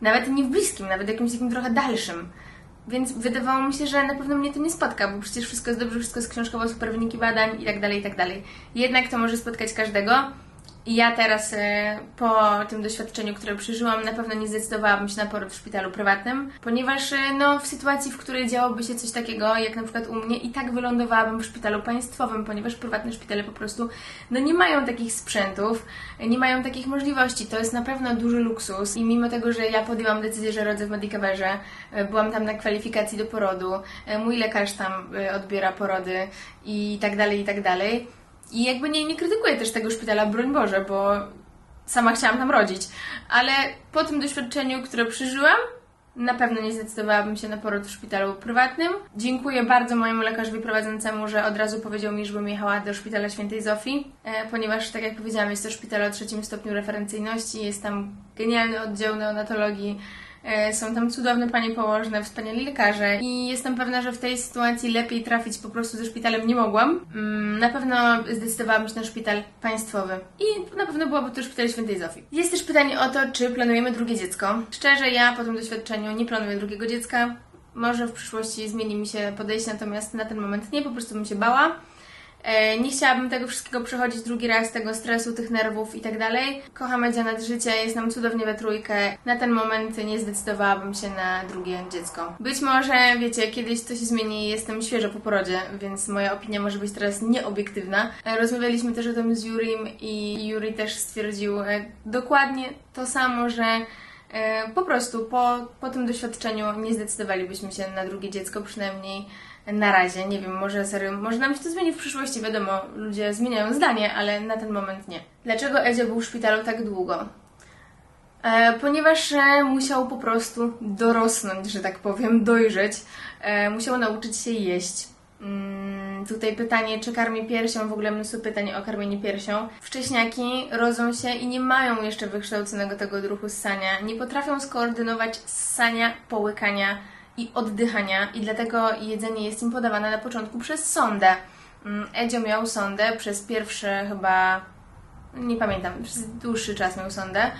Nawet nie w bliskim, nawet jakimś takim trochę dalszym. Więc wydawało mi się, że na pewno mnie to nie spotka, bo przecież wszystko jest dobrze, wszystko jest książkowo, super wyniki badań i tak dalej, i tak dalej. Jednak to może spotkać każdego i ja teraz e, po tym doświadczeniu, które przeżyłam, na pewno nie zdecydowałabym się na poród w szpitalu prywatnym, ponieważ e, no, w sytuacji, w której działoby się coś takiego, jak na przykład u mnie, i tak wylądowałabym w szpitalu państwowym, ponieważ prywatne szpitale po prostu no, nie mają takich sprzętów, nie mają takich możliwości. To jest na pewno duży luksus i mimo tego, że ja podjęłam decyzję, że rodzę w Medicoverze, e, byłam tam na kwalifikacji do porodu, mój lekarz tam odbiera porody i tak dalej, i tak dalej i jakby nie, nie krytykuję też tego szpitala, broń Boże, bo sama chciałam tam rodzić. Ale po tym doświadczeniu, które przeżyłam, na pewno nie zdecydowałabym się na poród w szpitalu prywatnym. Dziękuję bardzo mojemu lekarzowi prowadzącemu, że od razu powiedział mi, żebym jechała do szpitala świętej Zofii, e, ponieważ, tak jak powiedziałam, jest to szpital o trzecim stopniu referencyjności, jest tam genialny oddział neonatologii, są tam cudowne panie położne, wspaniali lekarze i jestem pewna, że w tej sytuacji lepiej trafić po prostu ze szpitalem nie mogłam. Mm, na pewno zdecydowałam się na szpital państwowy i na pewno byłoby to szpital Świętej Zofii. Jest też pytanie o to, czy planujemy drugie dziecko. Szczerze, ja po tym doświadczeniu nie planuję drugiego dziecka. Może w przyszłości zmieni mi się podejście, natomiast na ten moment nie, po prostu bym się bała. E, nie chciałabym tego wszystkiego przechodzić drugi raz, tego stresu, tych nerwów i tak dalej. Kocham Edzia nad życie, jest nam cudownie we trójkę. Na ten moment nie zdecydowałabym się na drugie dziecko. Być może, wiecie, kiedyś to się zmieni jestem świeżo po porodzie, więc moja opinia może być teraz nieobiektywna. E, rozmawialiśmy też o tym z Jurim i Juri też stwierdził e, dokładnie to samo, że po prostu po, po tym doświadczeniu nie zdecydowalibyśmy się na drugie dziecko, przynajmniej na razie. Nie wiem, może serio, może nam się to zmieni w przyszłości, wiadomo, ludzie zmieniają zdanie, ale na ten moment nie. Dlaczego Edzio był w szpitalu tak długo? E, ponieważ e, musiał po prostu dorosnąć, że tak powiem, dojrzeć. E, musiał nauczyć się jeść. Mm, tutaj pytanie, czy karmi piersią, w ogóle mnóstwo pytań o karmienie piersią. Wcześniaki rodzą się i nie mają jeszcze wykształconego tego odruchu ssania. Nie potrafią skoordynować ssania, połykania, i oddychania i dlatego jedzenie jest im podawane na początku przez sondę. Mm, Edzio miał sondę przez pierwsze chyba, nie pamiętam, przez dłuższy czas miał sondę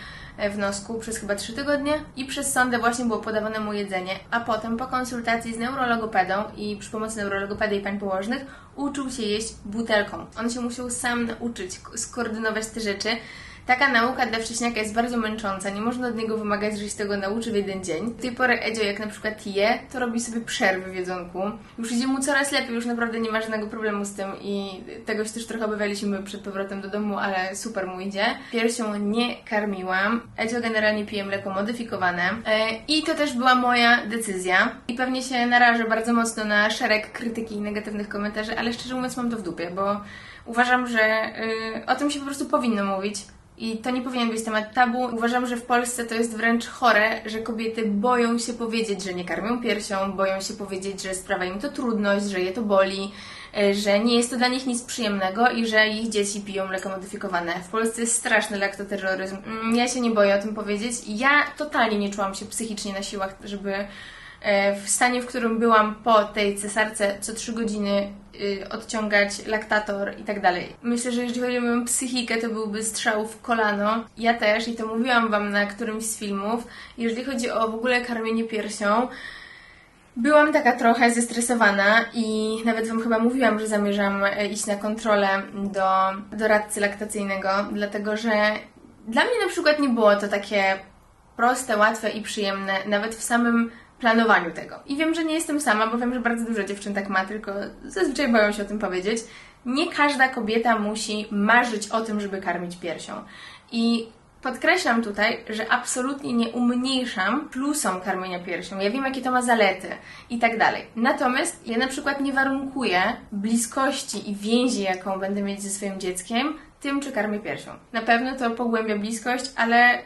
w nosku przez chyba 3 tygodnie i przez sondę właśnie było podawane mu jedzenie, a potem po konsultacji z neurologopedą i przy pomocy neurologopedy i pań położnych uczył się jeść butelką. On się musiał sam nauczyć skoordynować te rzeczy, Taka nauka dla wcześniaka jest bardzo męcząca, nie można od niego wymagać, że się tego nauczy w jeden dzień. Do tej pory Edzio, jak na przykład je, to robi sobie przerwy w jedzonku. Już idzie mu coraz lepiej, już naprawdę nie ma żadnego problemu z tym i tego się też trochę obawialiśmy przed powrotem do domu, ale super mu idzie. Piersią nie karmiłam. Edzio generalnie pije mleko modyfikowane e, i to też była moja decyzja i pewnie się narażę bardzo mocno na szereg krytyki i negatywnych komentarzy, ale szczerze mówiąc mam to w dupie, bo uważam, że y, o tym się po prostu powinno mówić. I to nie powinien być temat tabu. Uważam, że w Polsce to jest wręcz chore, że kobiety boją się powiedzieć, że nie karmią piersią, boją się powiedzieć, że sprawia im to trudność, że je to boli, e, że nie jest to dla nich nic przyjemnego i że ich dzieci piją mleko modyfikowane. W Polsce jest straszny laktoterroryzm. Mm, ja się nie boję o tym powiedzieć. Ja totalnie nie czułam się psychicznie na siłach, żeby w stanie, w którym byłam po tej cesarce, co trzy godziny y, odciągać laktator i tak dalej. Myślę, że jeżeli chodzi o moją psychikę, to byłby strzał w kolano. Ja też, i to mówiłam Wam na którymś z filmów, jeżeli chodzi o w ogóle karmienie piersią, Byłam taka trochę zestresowana i nawet Wam chyba mówiłam, że zamierzam e, iść na kontrolę do doradcy laktacyjnego, dlatego że dla mnie na przykład nie było to takie proste, łatwe i przyjemne, nawet w samym planowaniu tego. I wiem, że nie jestem sama, bo wiem, że bardzo dużo dziewczyn tak ma, tylko zazwyczaj boją się o tym powiedzieć. Nie każda kobieta musi marzyć o tym, żeby karmić piersią. I podkreślam tutaj, że absolutnie nie umniejszam plusom karmienia piersią. Ja wiem, jakie to ma zalety i tak dalej. Natomiast ja na przykład nie warunkuję bliskości i więzi, jaką będę mieć ze swoim dzieckiem, tym, czy karmię piersią. Na pewno to pogłębia bliskość, ale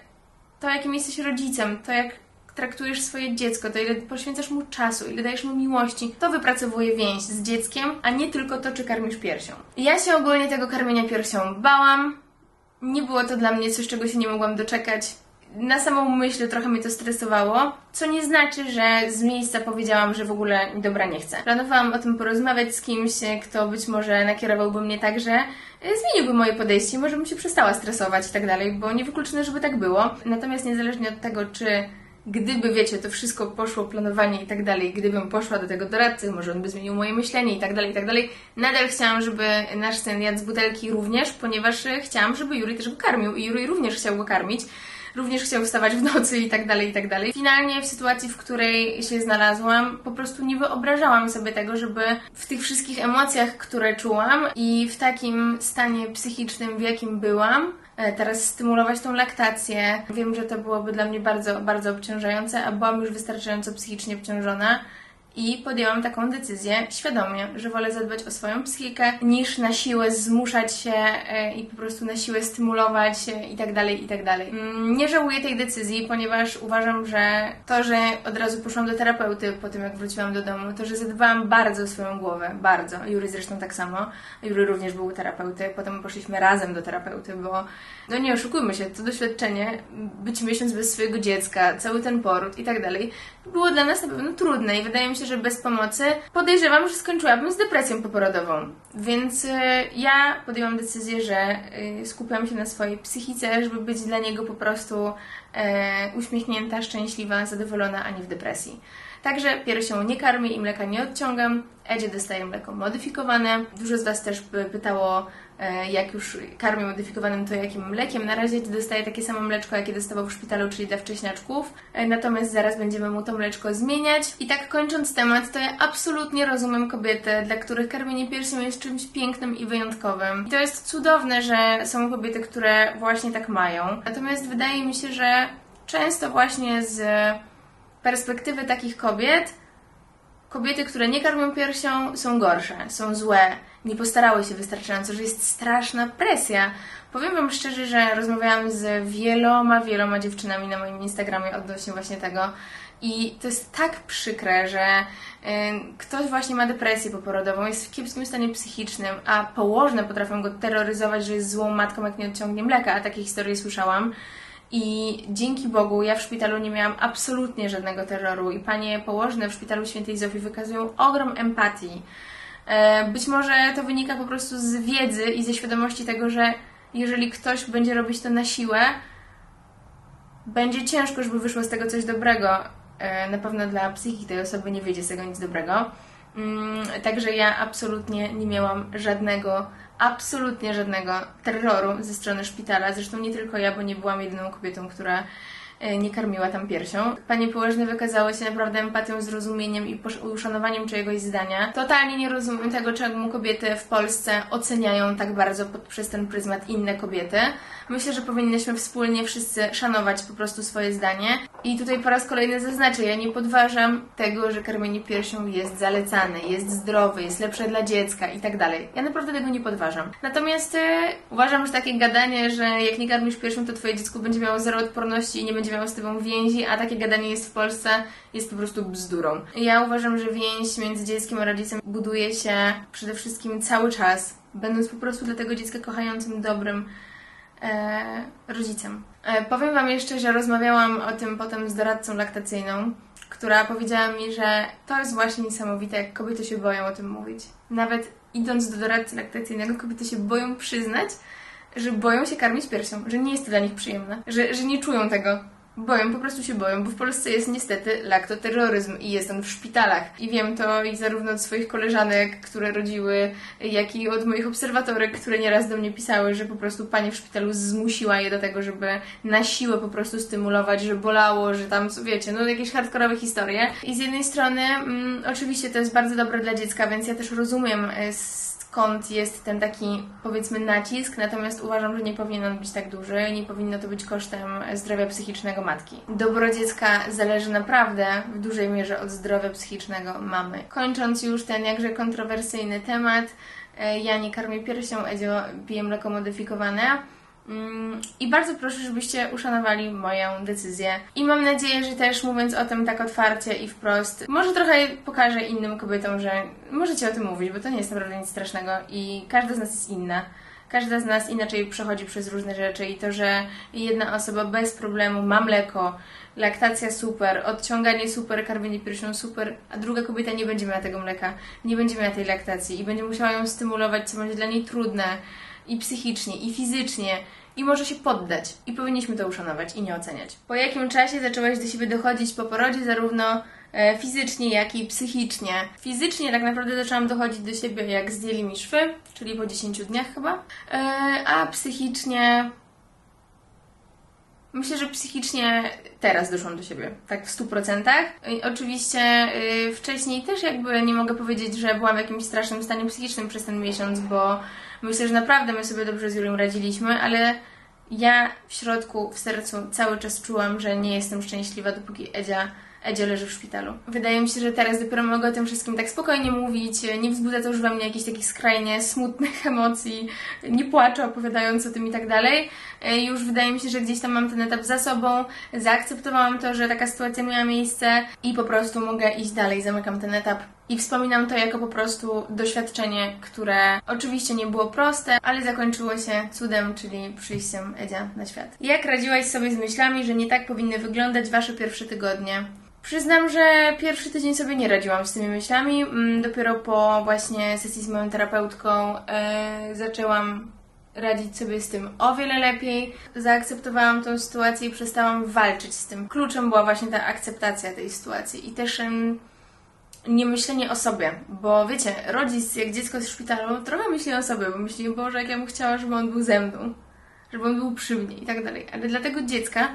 to, jakim jesteś rodzicem, to jak traktujesz swoje dziecko, to ile poświęcasz mu czasu, ile dajesz mu miłości, to wypracowuje więź z dzieckiem, a nie tylko to, czy karmisz piersią. Ja się ogólnie tego karmienia piersią bałam. Nie było to dla mnie coś, czego się nie mogłam doczekać. Na samą myśl trochę mnie to stresowało, co nie znaczy, że z miejsca powiedziałam, że w ogóle dobra nie chcę. Planowałam o tym porozmawiać z kimś, kto być może nakierowałby mnie tak, że zmieniłby moje podejście, może bym się przestała stresować i tak dalej, bo niewykluczone, żeby tak było. Natomiast niezależnie od tego, czy gdyby, wiecie, to wszystko poszło, planowanie i tak dalej, gdybym poszła do tego doradcy, może on by zmienił moje myślenie i tak dalej, i tak dalej, nadal chciałam, żeby nasz syn jadł z butelki również, ponieważ chciałam, żeby Juri też go karmił i Juri również chciał go karmić. Również chciał wstawać w nocy i tak dalej, i tak dalej. Finalnie w sytuacji, w której się znalazłam, po prostu nie wyobrażałam sobie tego, żeby w tych wszystkich emocjach, które czułam i w takim stanie psychicznym, w jakim byłam, E, teraz stymulować tą laktację. Wiem, że to byłoby dla mnie bardzo, bardzo obciążające, a byłam już wystarczająco psychicznie obciążona i podjęłam taką decyzję świadomie, że wolę zadbać o swoją psychikę, niż na siłę zmuszać się e, i po prostu na siłę stymulować i tak dalej, i tak dalej. Mm, nie żałuję tej decyzji, ponieważ uważam, że to, że od razu poszłam do terapeuty po tym, jak wróciłam do domu, to, że zadbałam bardzo o swoją głowę, bardzo. Jury zresztą tak samo. Jury również był u terapeuty. Potem poszliśmy razem do terapeuty, bo no nie oszukujmy się, to doświadczenie, być miesiąc bez swojego dziecka, cały ten poród i tak dalej, było dla nas na pewno trudne i wydaje mi się, że bez pomocy podejrzewam, że skończyłabym z depresją poporodową. Więc y, ja podjęłam decyzję, że y, skupiam się na swojej psychice, żeby być dla niego po prostu y, uśmiechnięta, szczęśliwa, zadowolona, a nie w depresji. Także piersią nie karmię i mleka nie odciągam. Edzie dostaje mleko modyfikowane. Dużo z Was też pytało, e, jak już karmię modyfikowanym, to jakim mlekiem. Na razie dostaje takie samo mleczko, jakie dostawał w szpitalu, czyli dla wcześniaczków. E, natomiast zaraz będziemy mu to mleczko zmieniać. I tak kończąc temat, to ja absolutnie rozumiem kobiety, dla których karmienie piersią jest czymś pięknym i wyjątkowym. I to jest cudowne, że są kobiety, które właśnie tak mają. Natomiast wydaje mi się, że często właśnie z perspektywy takich kobiet, kobiety, które nie karmią piersią, są gorsze, są złe, nie postarały się wystarczająco, że jest straszna presja. Powiem Wam szczerze, że rozmawiałam z wieloma, wieloma dziewczynami na moim Instagramie odnośnie właśnie tego. I to jest tak przykre, że ktoś właśnie ma depresję poporodową, jest w kiepskim stanie psychicznym, a położne potrafią go terroryzować, że jest złą matką, jak nie odciągnie mleka, a takie historie słyszałam. I dzięki Bogu ja w szpitalu nie miałam absolutnie żadnego terroru i panie położne w szpitalu świętej Zofii wykazują ogrom empatii. E, być może to wynika po prostu z wiedzy i ze świadomości tego, że jeżeli ktoś będzie robić to na siłę, będzie ciężko, żeby wyszło z tego coś dobrego. E, na pewno dla psychiki tej osoby nie wyjdzie z tego nic dobrego. Mm, także ja absolutnie nie miałam żadnego absolutnie żadnego terroru ze strony szpitala. Zresztą nie tylko ja, bo nie byłam jedyną kobietą, która nie karmiła tam piersią. Panie położne wykazało się naprawdę empatią, zrozumieniem i uszanowaniem czyjegoś zdania. Totalnie nie rozumiem tego, czemu kobiety w Polsce oceniają tak bardzo pod, przez ten pryzmat inne kobiety. Myślę, że powinniśmy wspólnie wszyscy szanować po prostu swoje zdanie. I tutaj po raz kolejny zaznaczę, ja nie podważam tego, że karmienie piersią jest zalecane, jest zdrowe, jest lepsze dla dziecka i tak dalej. Ja naprawdę tego nie podważam. Natomiast e, uważam, że takie gadanie, że jak nie karmisz piersią, to twoje dziecko będzie miało zero odporności i nie będzie miało z tobą więzi, a takie gadanie jest w Polsce, jest po prostu bzdurą. Ja uważam, że więź między dzieckiem a rodzicem buduje się przede wszystkim cały czas, będąc po prostu dla tego dziecka kochającym, dobrym e, rodzicem. E, powiem Wam jeszcze, że rozmawiałam o tym potem z doradcą laktacyjną, która powiedziała mi, że to jest właśnie niesamowite, jak kobiety się boją o tym mówić. Nawet idąc do doradcy laktacyjnego, kobiety się boją przyznać, że boją się karmić piersią, że nie jest to dla nich przyjemne, że, że nie czują tego. Boją, po prostu się boją, bo w Polsce jest niestety laktoterroryzm i jest on w szpitalach. I wiem to i zarówno od swoich koleżanek, które rodziły, jak i od moich obserwatorek, które nieraz do mnie pisały, że po prostu pani w szpitalu zmusiła je do tego, żeby na siłę po prostu stymulować, że bolało, że tam, wiecie, no jakieś hardkorowe historie. I z jednej strony, mm, oczywiście to jest bardzo dobre dla dziecka, więc ja też rozumiem y, skąd jest ten taki, powiedzmy, nacisk, natomiast uważam, że nie powinien on być tak duży, nie powinno to być kosztem zdrowia psychicznego matki. Dobro dziecka zależy naprawdę w dużej mierze od zdrowia psychicznego mamy. Kończąc już ten jakże kontrowersyjny temat, e, ja nie karmię piersią, Edzio pije mleko modyfikowane, I bardzo proszę, żebyście uszanowali moją decyzję. I mam nadzieję, że też mówiąc o tym tak otwarcie i wprost, może trochę pokażę innym kobietom, że możecie o tym mówić, bo to nie jest naprawdę nic strasznego i każda z nas jest inna. Każda z nas inaczej przechodzi przez różne rzeczy i to, że jedna osoba bez problemu ma mleko, laktacja super, odciąganie super, karmienie piersią super, a druga kobieta nie będzie miała tego mleka, nie będzie miała tej laktacji i będzie musiała ją stymulować, co będzie dla niej trudne i psychicznie, i fizycznie, i może się poddać. I powinniśmy to uszanować i nie oceniać. Po jakim czasie zaczęłaś do siebie dochodzić po porodzie, zarówno e, fizycznie, jak i psychicznie? Fizycznie tak naprawdę zaczęłam dochodzić do siebie, jak zdjęli mi szwy, czyli po 10 dniach chyba, e, a psychicznie Myślę, że psychicznie teraz doszłam do siebie, tak w stu procentach. Oczywiście yy, wcześniej też jakby nie mogę powiedzieć, że byłam w jakimś strasznym stanie psychicznym przez ten miesiąc, bo myślę, że naprawdę my sobie dobrze z Julią radziliśmy, ale ja w środku, w sercu cały czas czułam, że nie jestem szczęśliwa, dopóki Edzia Edzio leży w szpitalu. Wydaje mi się, że teraz dopiero mogę o tym wszystkim tak spokojnie mówić, nie wzbudza to już we mnie jakichś takich skrajnie smutnych emocji, nie płaczę opowiadając o tym i tak dalej. E, już wydaje mi się, że gdzieś tam mam ten etap za sobą, zaakceptowałam to, że taka sytuacja miała miejsce i po prostu mogę iść dalej, zamykam ten etap. I wspominam to jako po prostu doświadczenie, które oczywiście nie było proste, ale zakończyło się cudem, czyli przyjściem Edzia na świat. Jak radziłaś sobie z myślami, że nie tak powinny wyglądać Wasze pierwsze tygodnie? Przyznam, że pierwszy tydzień sobie nie radziłam z tymi myślami. Mm, Dopiero po właśnie sesji z moją terapeutką e, zaczęłam radzić sobie z tym o wiele lepiej. Zaakceptowałam tą sytuację i przestałam walczyć z tym. Kluczem była właśnie ta akceptacja tej sytuacji i też em, nie myślenie o sobie, bo wiecie, rodzic, jak dziecko jest w szpitalu, trochę myśli o sobie, bo myśli, Boże, jak ja bym chciała, żeby on był ze mną, żeby on był przy mnie i tak dalej. Ale dla tego dziecka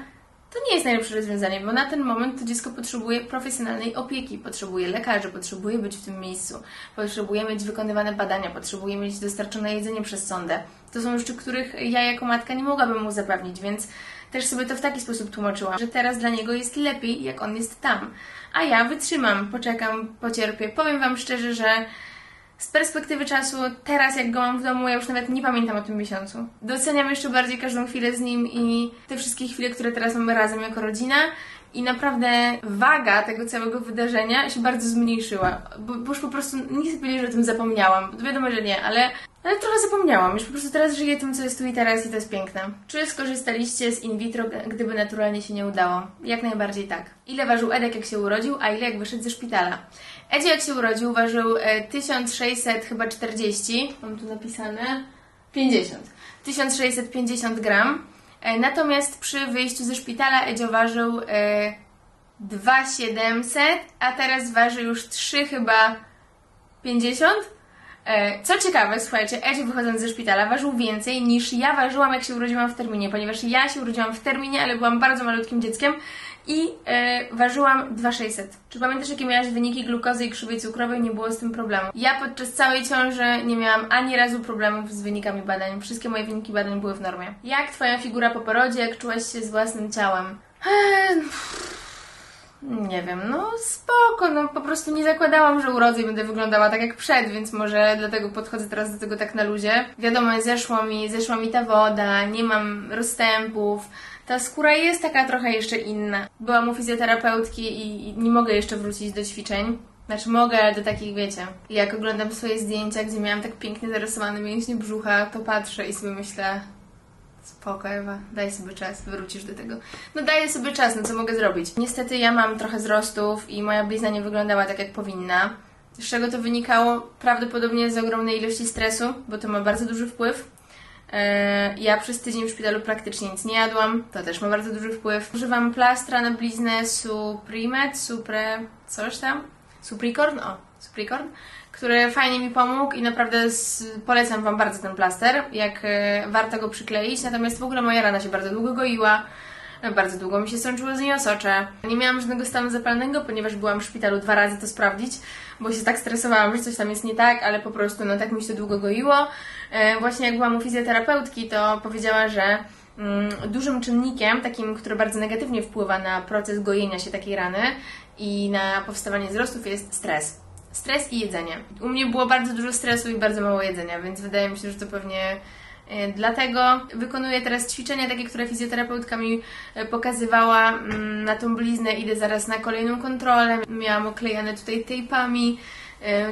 to nie jest najlepsze rozwiązanie, bo na ten moment to dziecko potrzebuje profesjonalnej opieki, potrzebuje lekarzy, potrzebuje być w tym miejscu, potrzebuje mieć wykonywane badania, potrzebuje mieć dostarczone jedzenie przez sondę. To są rzeczy, których ja jako matka nie mogłabym mu zapewnić, więc też sobie to w taki sposób tłumaczyłam, że teraz dla niego jest lepiej, jak on jest tam. A ja wytrzymam, poczekam, pocierpię. Powiem Wam szczerze, że z perspektywy czasu, teraz jak go mam w domu, ja już nawet nie pamiętam o tym miesiącu. Doceniam jeszcze bardziej każdą chwilę z nim i te wszystkie chwile, które teraz mamy razem jako rodzina. I naprawdę waga tego całego wydarzenia się bardzo zmniejszyła, bo, bo już po prostu nie chcę że o tym zapomniałam. Wiadomo, że nie, ale, ale trochę zapomniałam. Już po prostu teraz żyję tym, co jest tu i teraz i to jest piękne. Czy skorzystaliście z in vitro, gdyby naturalnie się nie udało? Jak najbardziej tak. Ile ważył Edek, jak się urodził, a ile jak wyszedł ze szpitala? Edzie, jak się urodził, ważył e, 1600 chyba 40, mam tu napisane, 50. 1650 gram. E, Natomiast przy wyjściu ze szpitala Edzio ważył e, 2700, a teraz waży już 3 chyba 50. E, Co ciekawe, słuchajcie, Edzio wychodząc ze szpitala ważył więcej niż ja ważyłam, jak się urodziłam w terminie, ponieważ ja się urodziłam w terminie, ale byłam bardzo malutkim dzieckiem i e, ważyłam 2600. Czy pamiętasz, jakie miałaś wyniki glukozy i krzywej cukrowej? Nie było z tym problemu. Ja podczas całej ciąży nie miałam ani razu problemów z wynikami badań. Wszystkie moje wyniki badań były w normie. Jak Twoja figura po porodzie? Jak czułaś się z własnym ciałem? Eee, nie wiem, no spoko, no po prostu nie zakładałam, że urodzę i będę wyglądała tak jak przed, więc może dlatego podchodzę teraz do tego tak na luzie. Wiadomo, zeszło mi, zeszła mi ta woda, nie mam rozstępów, ta skóra jest taka trochę jeszcze inna. Byłam u fizjoterapeutki i, nie mogę jeszcze wrócić do ćwiczeń. Znaczy mogę, ale do takich, wiecie, jak oglądam swoje zdjęcia, gdzie miałam tak pięknie zarysowane mięśnie brzucha, to patrzę i sobie myślę, Spoko, Ewa, daj sobie czas, wrócisz do tego. No daję sobie czas, no co mogę zrobić? Niestety ja mam trochę wzrostów i moja blizna nie wyglądała tak, jak powinna. Z czego to wynikało? Prawdopodobnie z ogromnej ilości stresu, bo to ma bardzo duży wpływ. Eee, Ja przez tydzień w szpitalu praktycznie nic nie jadłam, to też ma bardzo duży wpływ. Używam plastra na bliznę Suprimet, Supre... coś tam? Supricorn? O, Supricorn, który fajnie mi pomógł i naprawdę polecam Wam bardzo ten plaster, jak e, warto go przykleić. Natomiast w ogóle moja rana się bardzo długo goiła, e, bardzo długo mi się sączyło z niej osocze. Nie miałam żadnego stanu zapalnego, ponieważ byłam w szpitalu dwa razy to sprawdzić, bo się tak stresowałam, że coś tam jest nie tak, ale po prostu no tak mi się długo goiło. E, Właśnie jak byłam u fizjoterapeutki, to powiedziała, że mm, dużym czynnikiem, takim, który bardzo negatywnie wpływa na proces gojenia się takiej rany i na powstawanie wzrostów jest stres. Stres i jedzenie. U mnie było bardzo dużo stresu i bardzo mało jedzenia, więc wydaje mi się, że to pewnie e, Dlatego wykonuję teraz ćwiczenia takie, które fizjoterapeutka mi e, pokazywała mm, na tą bliznę. Idę zaraz na kolejną kontrolę. Miałam oklejane tutaj tejpami,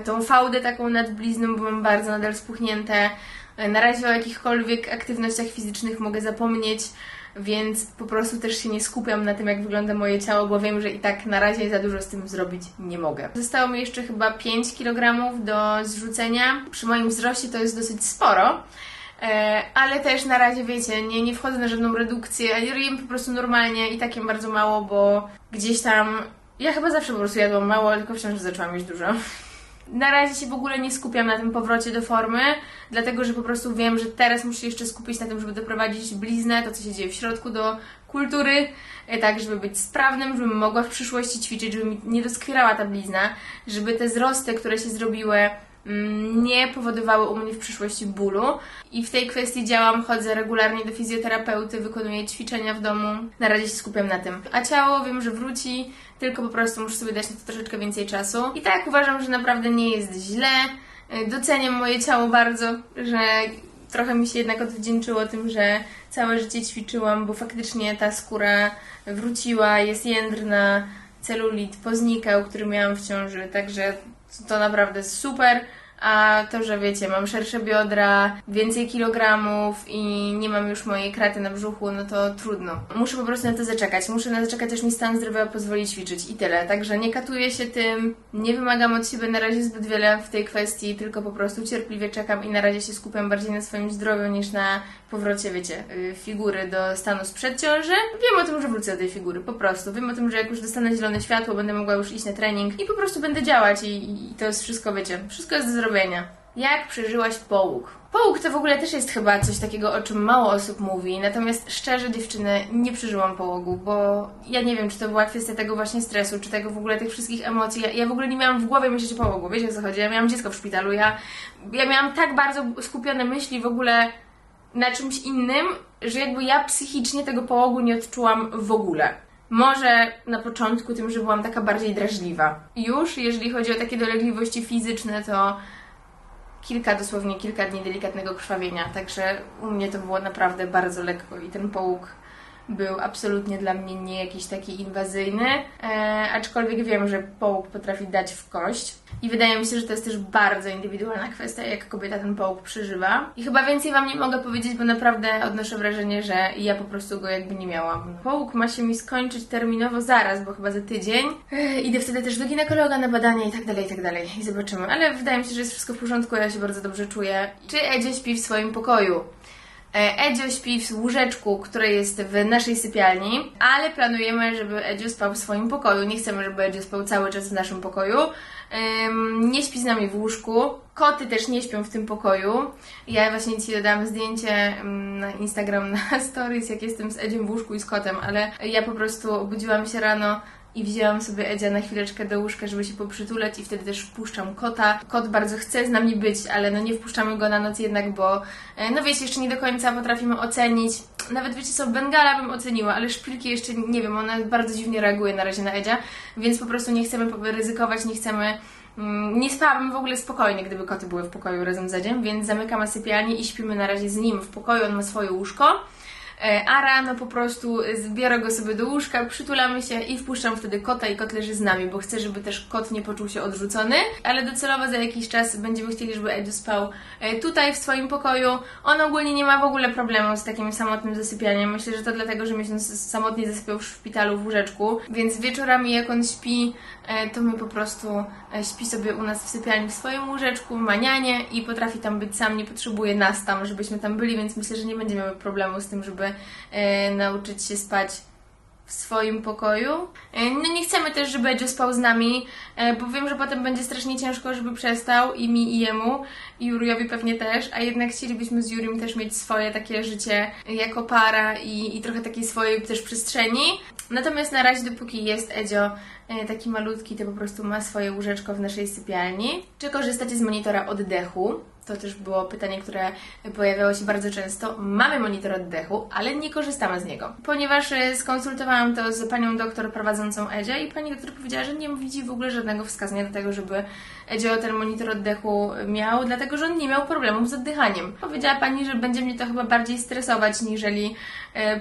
tą fałdę taką nad blizną, bo mam bardzo nadal spuchnięte. E, Na razie o jakichkolwiek aktywnościach fizycznych mogę zapomnieć, więc po prostu też się nie skupiam na tym, jak wygląda moje ciało, bo wiem, że i tak na razie za dużo z tym zrobić nie mogę. Zostało mi jeszcze chyba 5 kg do zrzucenia. Przy moim wzroście to jest dosyć sporo. E, ale też na razie, wiecie, nie, nie wchodzę na żadną redukcję, jem po prostu normalnie i takim bardzo mało, bo gdzieś tam, ja chyba zawsze po prostu jadłam mało, tylko wciąż zaczęłam mieć dużo. Na razie się w ogóle nie skupiam na tym powrocie do formy, dlatego że po prostu wiem, że teraz muszę się jeszcze skupić na tym, żeby doprowadzić bliznę, to co się dzieje w środku, do kultury, e, tak, żeby być sprawnym, żebym mogła w przyszłości ćwiczyć, żeby mi nie doskwierała ta blizna, żeby te wzrosty, które się zrobiły, nie powodowały u mnie w przyszłości bólu. I w tej kwestii działam, chodzę regularnie do fizjoterapeuty, wykonuję ćwiczenia w domu. Na razie się skupiam na tym. A ciało wiem, że wróci, tylko po prostu muszę sobie dać na to troszeczkę więcej czasu. I tak uważam, że naprawdę nie jest źle. Y, Doceniam moje ciało bardzo, że trochę mi się jednak odwdzięczyło tym, że całe życie ćwiczyłam, bo faktycznie ta skóra wróciła, jest jędrna, celulit poznikał, który miałam w ciąży, także to naprawdę super. A to, że wiecie, mam szersze biodra, więcej kilogramów i nie mam już mojej kraty na brzuchu, no to trudno. Muszę po prostu na to zaczekać. Muszę na to zaczekać, aż mi stan zdrowia pozwoli ćwiczyć i tyle. Także nie katuję się tym, nie wymagam od siebie na razie zbyt wiele w tej kwestii, tylko po prostu cierpliwie czekam i na razie się skupiam bardziej na swoim zdrowiu niż na powrocie, wiecie, y, figury do stanu sprzed ciąży. Wiem o tym, że wrócę do tej figury, po prostu. Wiem o tym, że jak już dostanę zielone światło, będę mogła już iść na trening i po prostu będę działać i, i to jest wszystko, wiecie, wszystko jest do zrobienia. Jak przeżyłaś połóg? Połóg to w ogóle też jest chyba coś takiego, o czym mało osób mówi, natomiast szczerze dziewczyny, nie przeżyłam połogu, bo ja nie wiem, czy to była kwestia tego właśnie stresu, czy tego w ogóle tych wszystkich emocji. Ja, ja w ogóle nie miałam w głowie myśleć o połogu, wiecie o co chodzi? Ja miałam dziecko w szpitalu, ja, ja miałam tak bardzo skupione myśli w ogóle na czymś innym, że jakby ja psychicznie tego połogu nie odczułam w ogóle. Może na początku tym, że byłam taka bardziej drażliwa. Już jeżeli chodzi o takie dolegliwości fizyczne, to kilka, dosłownie kilka dni delikatnego krwawienia, także u mnie to było naprawdę bardzo lekko i ten połóg był absolutnie dla mnie nie jakiś taki inwazyjny, e, aczkolwiek wiem, że połóg potrafi dać w kość. I wydaje mi się, że to jest też bardzo indywidualna kwestia, jak kobieta ten połóg przeżywa. I chyba więcej Wam nie mogę powiedzieć, bo naprawdę odnoszę wrażenie, że ja po prostu go jakby nie miałam. Połóg ma się mi skończyć terminowo zaraz, bo chyba za tydzień. Ech, idę wtedy też do ginekologa na badania i tak dalej, i tak dalej. I zobaczymy. Ale wydaje mi się, że jest wszystko w porządku, ja się bardzo dobrze czuję. Czy Edzio śpi w swoim pokoju? E, Edzio śpi w łóżeczku, które jest w naszej sypialni, ale planujemy, żeby Edzio spał w swoim pokoju. Nie chcemy, żeby Edzio spał cały czas w naszym pokoju. Nie śpi z nami w łóżku. Koty też nie śpią w tym pokoju. Ja właśnie dzisiaj dodałam zdjęcie na Instagram, na stories, jak jestem z Edziem w łóżku i z kotem, ale ja po prostu obudziłam się rano i wzięłam sobie Edzia na chwileczkę do łóżka, żeby się poprzytulać i wtedy też wpuszczam kota. Kot bardzo chce z nami być, ale no nie wpuszczamy go na noc jednak, bo e, no wiecie, jeszcze nie do końca potrafimy ocenić. Nawet wiecie co, Bengala bym oceniła, ale szpilki jeszcze nie wiem, ona bardzo dziwnie reaguje na razie na Edzia, więc po prostu nie chcemy ryzykować, nie chcemy mm, nie spałabym w ogóle spokojnie, gdyby koty były w pokoju razem z Edziem, więc zamykamy sypialnię i śpimy na razie z nim w pokoju, on ma swoje łóżko. E, a rano po prostu zbiorę go sobie do łóżka, przytulamy się i wpuszczam wtedy kota i kot leży z nami, bo chcę, żeby też kot nie poczuł się odrzucony, ale docelowo za jakiś czas będziemy chcieli, żeby Edu spał e, tutaj w swoim pokoju. On ogólnie nie ma w ogóle problemu z takim samotnym zasypianiem. Myślę, że to dlatego, że miesiąc samotnie zasypiał w szpitalu w łóżeczku, więc wieczorami jak on śpi, e, to my po prostu śpi sobie u nas w sypialni w swoim łóżeczku, manianie i potrafi tam być sam, nie potrzebuje nas tam, żebyśmy tam byli, więc myślę, że nie będziemy miały problemu z tym, żeby e, nauczyć się spać w swoim pokoju. E, no nie chcemy też, żeby Edzio spał z nami, e, bo wiem, że potem będzie strasznie ciężko, żeby przestał i mi i jemu, i Juriowi pewnie też, a jednak chcielibyśmy z Jurim też mieć swoje takie życie jako para i, i trochę takiej swojej też przestrzeni. Natomiast na razie, dopóki jest Edzio taki malutki, to po prostu ma swoje łóżeczko w naszej sypialni. Czy korzystacie z monitora oddechu? To też było pytanie, które pojawiało się bardzo często. Mamy monitor oddechu, ale nie korzystamy z niego, ponieważ e, skonsultowałam to z panią doktor prowadzącą Edzie i pani doktor powiedziała, że nie widzi w ogóle żadnego wskazania do tego, żeby Edzio ten monitor oddechu miał, dlatego że on nie miał problemów z oddychaniem. Powiedziała pani, że będzie mnie to chyba bardziej stresować, niżeli e,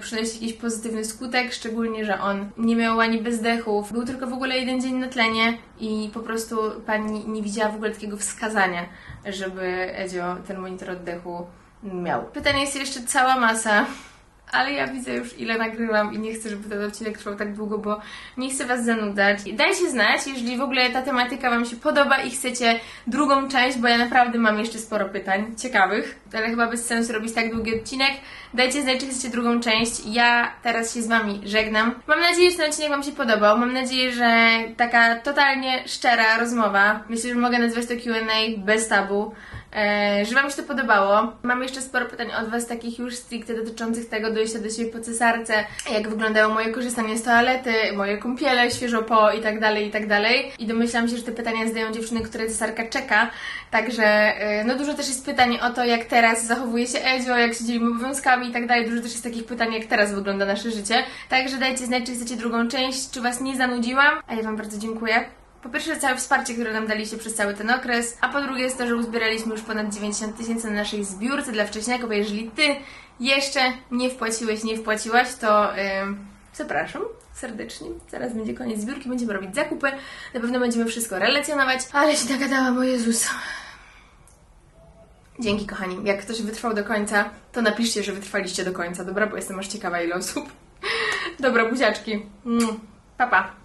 przynosić jakiś pozytywny skutek, szczególnie, że on nie miał ani bezdechów, był tylko w ogóle jeden dzień na tlenie i po prostu pani nie widziała w ogóle takiego wskazania, żeby Edzio ten monitor oddechu miał. Pytań jest jeszcze cała masa ale ja widzę już ile nagrywam i nie chcę, żeby ten odcinek trwał tak długo, bo nie chcę Was zanudzać. Dajcie znać, jeżeli w ogóle ta tematyka Wam się podoba i chcecie drugą część, bo ja naprawdę mam jeszcze sporo pytań ciekawych, ale chyba bez sensu robić tak długi odcinek. Dajcie znać, czy chcecie drugą część. Ja teraz się z Wami żegnam. Mam nadzieję, że ten odcinek Wam się podobał. Mam nadzieję, że taka totalnie szczera rozmowa, myślę, że mogę nazwać to Q&A bez tabu, E, że Wam się to podobało. Mam jeszcze sporo pytań od Was, takich już stricte dotyczących tego dojścia do siebie po cesarce, jak wyglądało moje korzystanie z toalety, moje kąpiele świeżo po i tak dalej, i tak dalej. I domyślam się, że te pytania zadają dziewczyny, które cesarka czeka, także e, no dużo też jest pytań o to, jak teraz zachowuje się Edzio, jak się dzielimy obowiązkami i tak dalej. Dużo też jest takich pytań, jak teraz wygląda nasze życie. Także dajcie znać, czy chcecie drugą część, czy Was nie zanudziłam, a ja Wam bardzo dziękuję. Po pierwsze całe wsparcie, które nam daliście przez cały ten okres, a po drugie jest to, że uzbieraliśmy już ponad 90 tysięcy na naszej zbiórce dla wcześniaków, jeżeli Ty jeszcze nie wpłaciłeś, nie wpłaciłaś, to yy, zapraszam serdecznie. Zaraz będzie koniec zbiórki, będziemy robić zakupy, na pewno będziemy wszystko relacjonować, ale się nagadałam, o Jezus. Dzięki, kochani. Jak ktoś wytrwał do końca, to napiszcie, że wytrwaliście do końca, dobra? Bo jestem aż ciekawa, ile osób. Dobra, buziaczki. Mm. Pa, pa.